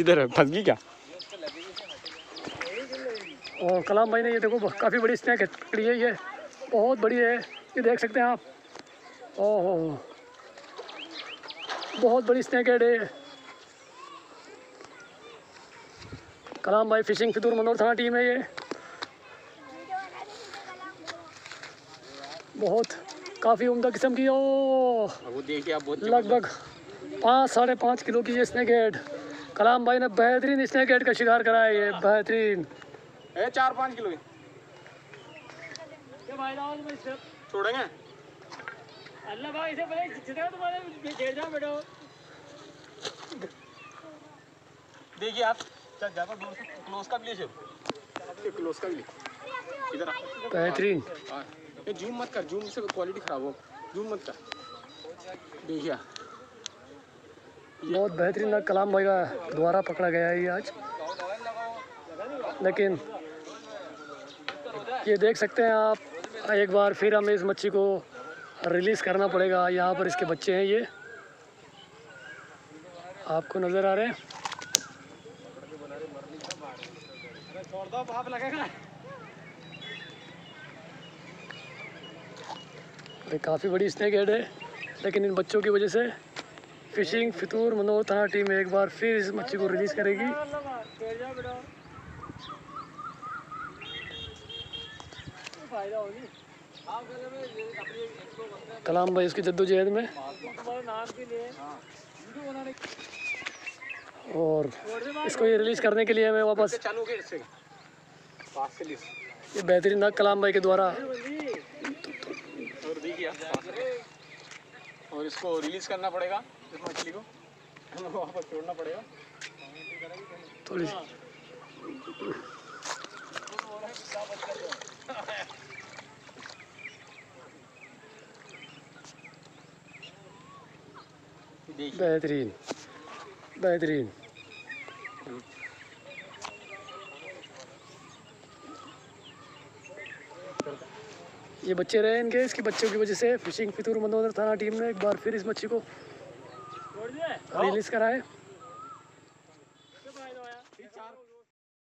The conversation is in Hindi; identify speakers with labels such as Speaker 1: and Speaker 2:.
Speaker 1: इधर फंस गई क्या?
Speaker 2: और कलाम भाई ने ये देखो काफ़ी बड़ी स्नैक पकड़ी है ये बहुत बड़ी है ये देख सकते हैं आप। ओहो बहुत बड़ी स्नैक हेड है ये। कलाम भाई फिशिंग फितूर मनोर थाना टीम है ये। बहुत काफ़ी उम्दा किस्म की ओ लगभग पाँच साढ़े पाँच किलो की ये स्नैक हेड कलाम भाई ने बेहतरीन स्नैक हेड का शिकार करा है ये बेहतरीन।
Speaker 1: ए चार पाँच किलो की। छोड़ेंगे?
Speaker 2: अल्लाह भाई से पहले जितना तुम्हारे घेर जाओ बेटा।
Speaker 1: देखिए आप चल ज़्यादा दूर से क्लोज का भी लीजिए क्लोज का भी ली। इधर
Speaker 2: बेहतरीन।
Speaker 1: हाँ ये जूम मत कर जूम से क्वालिटी खराब हो। जूम मत कर। देखिए
Speaker 2: बहुत बेहतरीन कलाम भाई का द्वारा पकड़ा गया है ये आज। लेकिन ये देख सकते हैं आप, एक बार फिर हमें इस मच्छी को रिलीज़ करना पड़ेगा। यहाँ पर इसके बच्चे हैं ये। आपको नज़र आ रहे हैं। काफ़ी बड़ी स्नैक हेड है, लेकिन इन बच्चों की वजह से फिशिंग, फितूर मनोहर थाना टीम एक बार फिर इस मच्छी को रिलीज़ करेगी। कलाम भाई, इसकी जद्दोजहद में। और इसको ये रिलीज़ करने के लिए हमें वापस ये बेहतरीन कलाम भाई के द्वारा।
Speaker 1: और इसको रिलीज़ करना पड़ेगा। मछली को वापस छोड़ना पड़ेगा
Speaker 2: थोड़ी बेहतरीन बेहतरीन। ये बच्चे रहे इनके, इसके बच्चों की वजह से फिशिंग फितूर मनोदर थाना टीम ने एक बार फिर इस मच्छी को रिलीज़ कराए।